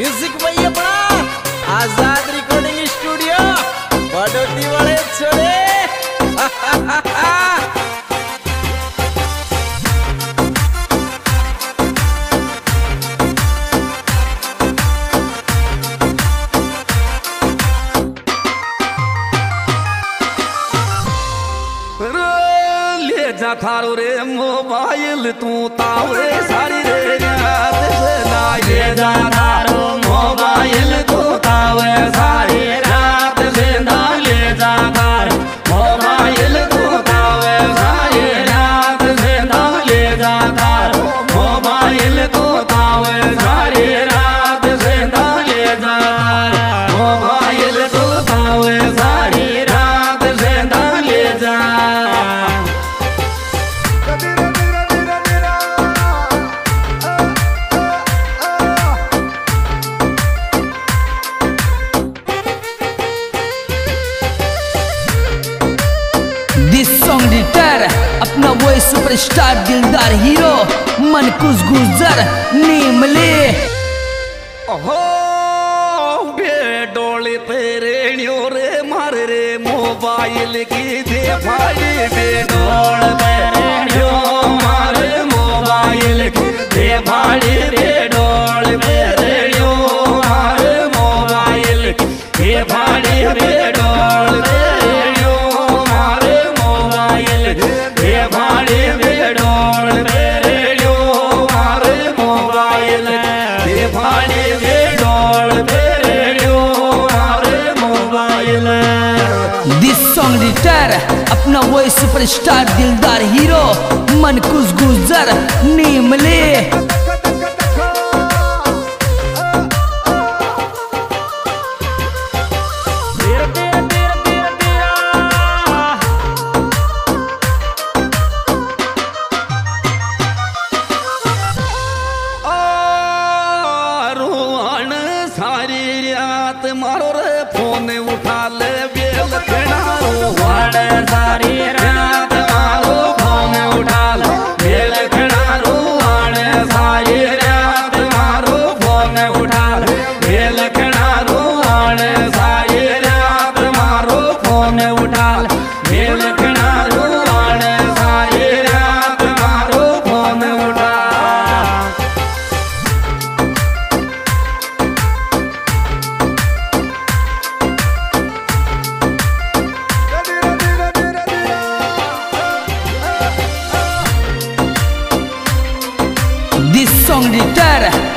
Music भाई अपना आज़ाद recording studio बड़ोती वाले छोड़े। ले जा थारो रे मोबाइल तू तावरे सारी रे। रात ना ले जा थारो मोबाइल तो तावे सारी रात से रिटर अपना वो सुपरस्टार दिलदार हीरो मन कुछ गुजर नीमले ओहो बेडोले तेरे रे, मार रे, मोबाइल की दे भाई बेडोल पेरेणियो अपना वो सुपरस्टार दिलदार हीरो मन कुछ गुजर नीमले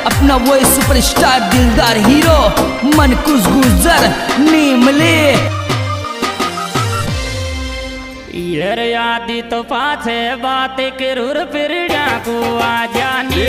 अपना वो सुपरस्टार दिलदार हीरो मन कुछ गुजर नीमले इधर यादी तो पाछे बात करूर फिर डाकू आ जानी।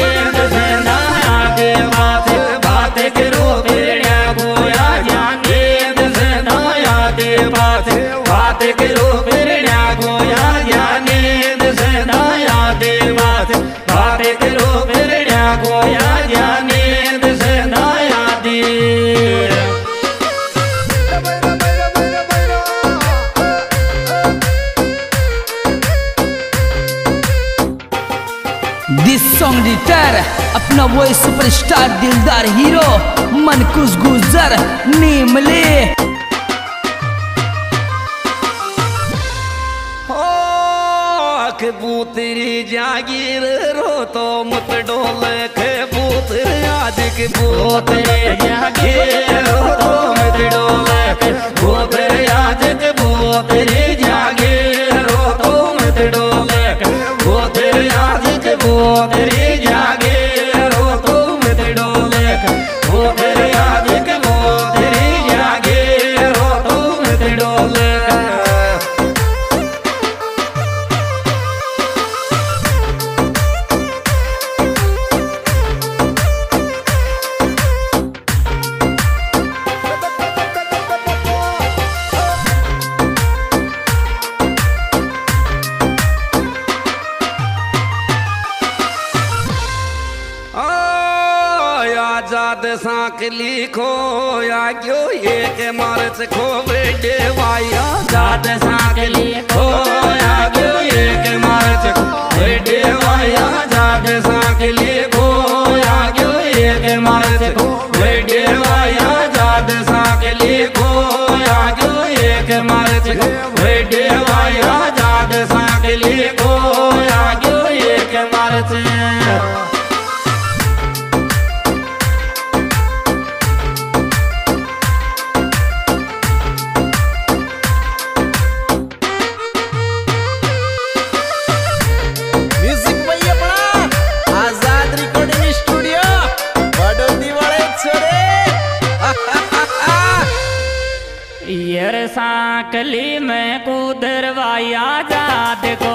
रिटर अपना वो सुपरस्टार दिलदार हीरो मन कुछ गुजर नीमले के बूतरी जागीर रो तो मत डोल के बूतर आज के बूतरे जागीर रो तो मत डोल के बूतर आज के बूतरी जागीर। आज़ाद साकली खो या क्यों एक मार्च खो बेटे वाया। आज़ाद साकली खो या क्यों एक मार्च खो बेटे वाया। आज़ाद साकली खो या क्यों एक मार्च खो बेटे कली मैं को दरवाया जात को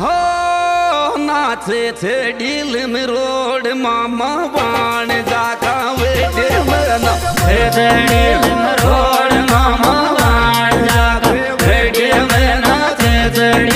हो नाचे थे डील में रोड मामा बाण जाका वेटे रोड मामा बाण जाका वेटे मरना थे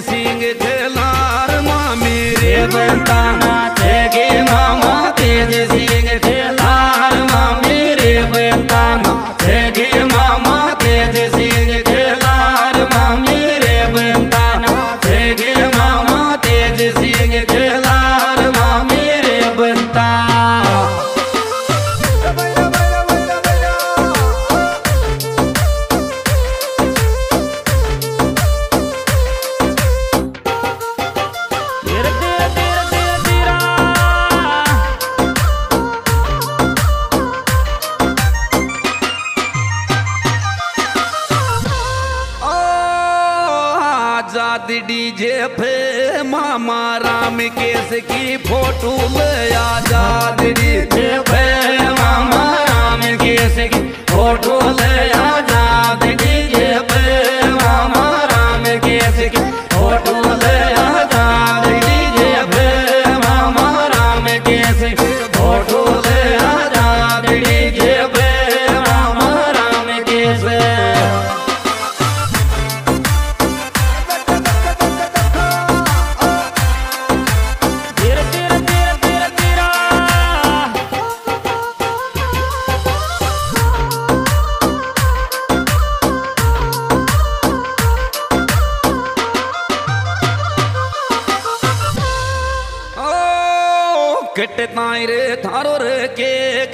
सिंह खेलार मामी रे बनता बाद डीजे पे मामा राम केस की फ़ोटो ले आज़ाद डीजे पे मामा राम केस की फ़ोटो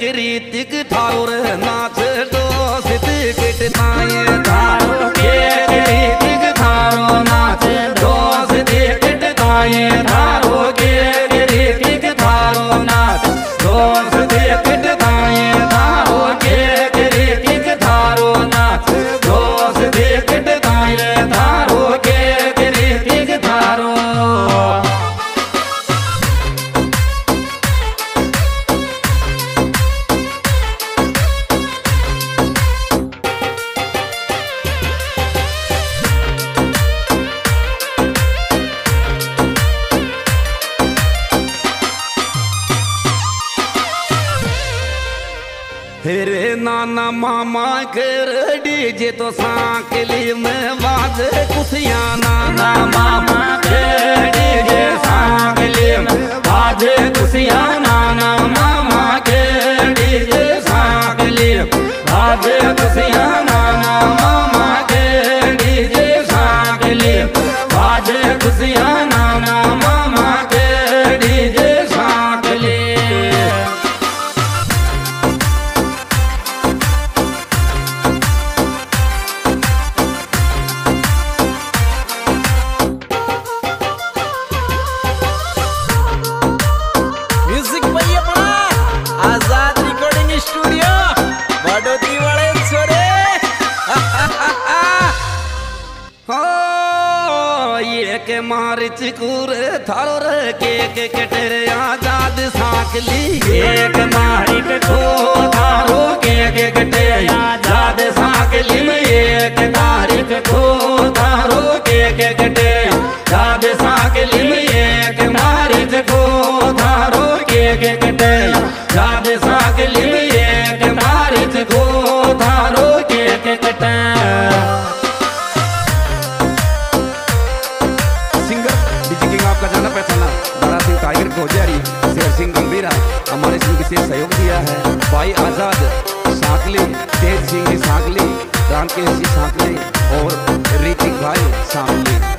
किरीतिक ठाकुर नाच दो सिद्ध किट नाये धारो के हेरे नाना मामा के कर डीजे तो सांकली में वाज कुसिया नाना मामा कर डीजे सांकली में वाज कुसिया नाना मामा कर डीजे सांकली वाज कुसिया नाना मार कूर थारो रे के के कटेरे आज़ाद साकली एक मारिच को थारो के के कटे आज़ाद आपका जाना पहचाना। बड़ा सिंह टाइगर गोजारी, शेर सिंह गंभीरा हमारे सिंह विशेष सहयोग दिया है। भाई आज़ाद, साकली, तेज सिंह साकली रामकेश जी साकली, और ऋतिक भाई साकली